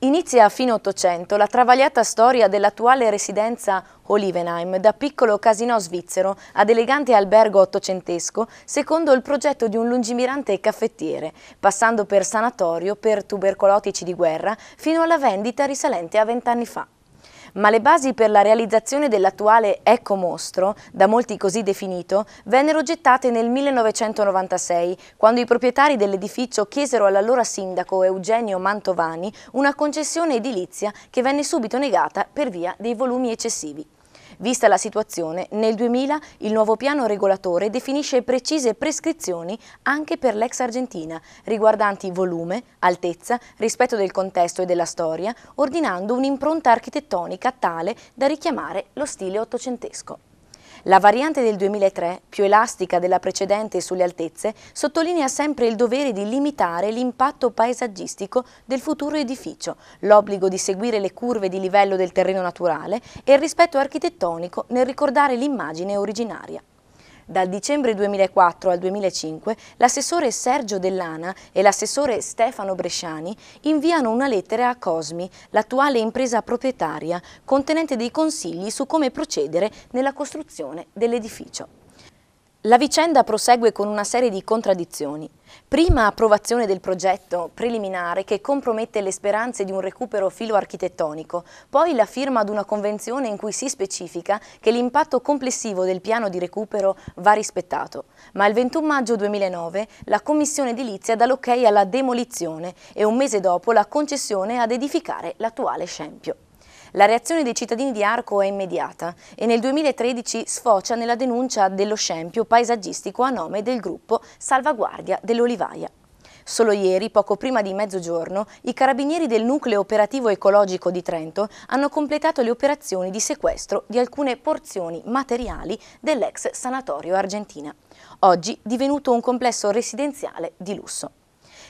Inizia a fine Ottocento la travagliata storia dell'attuale residenza Olivenheim, da piccolo casinò svizzero ad elegante albergo ottocentesco, secondo il progetto di un lungimirante caffettiere, passando per sanatorio per tubercolotici di guerra fino alla vendita risalente a vent'anni fa ma le basi per la realizzazione dell'attuale Ecco Mostro, da molti così definito, vennero gettate nel 1996, quando i proprietari dell'edificio chiesero all'allora sindaco Eugenio Mantovani una concessione edilizia che venne subito negata per via dei volumi eccessivi. Vista la situazione, nel 2000 il nuovo piano regolatore definisce precise prescrizioni anche per l'ex Argentina, riguardanti volume, altezza, rispetto del contesto e della storia, ordinando un'impronta architettonica tale da richiamare lo stile ottocentesco. La variante del 2003, più elastica della precedente sulle altezze, sottolinea sempre il dovere di limitare l'impatto paesaggistico del futuro edificio, l'obbligo di seguire le curve di livello del terreno naturale e il rispetto architettonico nel ricordare l'immagine originaria. Dal dicembre 2004 al 2005 l'assessore Sergio Dell'Ana e l'assessore Stefano Bresciani inviano una lettera a Cosmi, l'attuale impresa proprietaria, contenente dei consigli su come procedere nella costruzione dell'edificio. La vicenda prosegue con una serie di contraddizioni. Prima approvazione del progetto preliminare che compromette le speranze di un recupero filo-architettonico, poi la firma ad una convenzione in cui si specifica che l'impatto complessivo del piano di recupero va rispettato. Ma il 21 maggio 2009 la Commissione edilizia dà l'ok alla demolizione e un mese dopo la concessione ad edificare l'attuale scempio. La reazione dei cittadini di Arco è immediata e nel 2013 sfocia nella denuncia dello scempio paesaggistico a nome del gruppo Salvaguardia dell'Olivaia. Solo ieri, poco prima di mezzogiorno, i carabinieri del Nucleo Operativo Ecologico di Trento hanno completato le operazioni di sequestro di alcune porzioni materiali dell'ex sanatorio Argentina, oggi divenuto un complesso residenziale di lusso.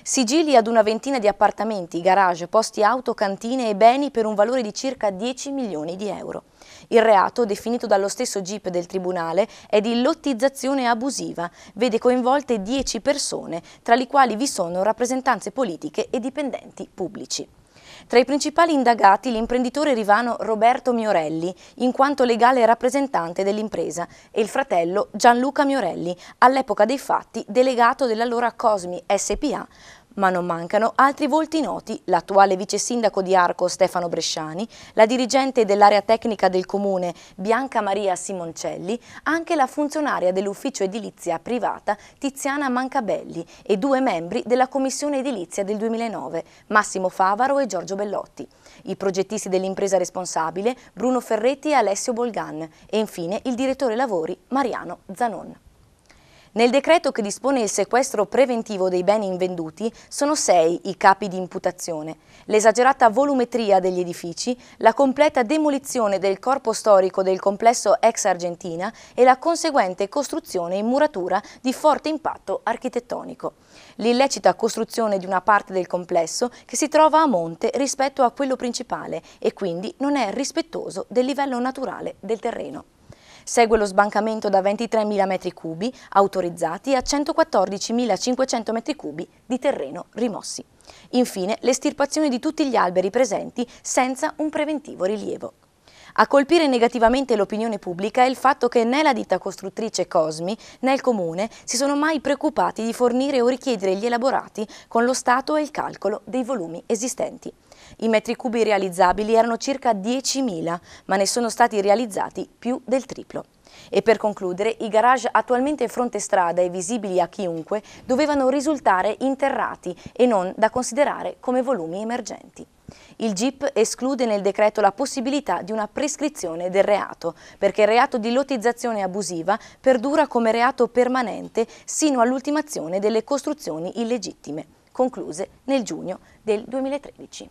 Sigilli ad una ventina di appartamenti, garage, posti auto, cantine e beni per un valore di circa 10 milioni di euro. Il reato, definito dallo stesso GIP del Tribunale, è di lottizzazione abusiva, vede coinvolte 10 persone, tra le quali vi sono rappresentanze politiche e dipendenti pubblici. Tra i principali indagati l'imprenditore rivano Roberto Miorelli, in quanto legale rappresentante dell'impresa, e il fratello Gianluca Miorelli, all'epoca dei fatti delegato dell'allora Cosmi SPA, ma non mancano altri volti noti, l'attuale vice sindaco di Arco Stefano Bresciani, la dirigente dell'area tecnica del comune Bianca Maria Simoncelli, anche la funzionaria dell'ufficio edilizia privata Tiziana Mancabelli e due membri della commissione edilizia del 2009, Massimo Favaro e Giorgio Bellotti, i progettisti dell'impresa responsabile Bruno Ferretti e Alessio Bolgan. E infine il direttore lavori Mariano Zanon. Nel decreto che dispone il sequestro preventivo dei beni invenduti sono sei i capi di imputazione, l'esagerata volumetria degli edifici, la completa demolizione del corpo storico del complesso ex Argentina e la conseguente costruzione in muratura di forte impatto architettonico. L'illecita costruzione di una parte del complesso che si trova a monte rispetto a quello principale e quindi non è rispettoso del livello naturale del terreno. Segue lo sbancamento da 23.000 m3 autorizzati a 114.500 m3 di terreno rimossi. Infine, l'estirpazione di tutti gli alberi presenti senza un preventivo rilievo. A colpire negativamente l'opinione pubblica è il fatto che né la ditta costruttrice Cosmi né il Comune si sono mai preoccupati di fornire o richiedere gli elaborati con lo stato e il calcolo dei volumi esistenti. I metri cubi realizzabili erano circa 10.000, ma ne sono stati realizzati più del triplo. E per concludere, i garage attualmente fronte strada e visibili a chiunque dovevano risultare interrati e non da considerare come volumi emergenti. Il GIP esclude nel decreto la possibilità di una prescrizione del reato, perché il reato di lottizzazione abusiva perdura come reato permanente sino all'ultimazione delle costruzioni illegittime, concluse nel giugno del 2013.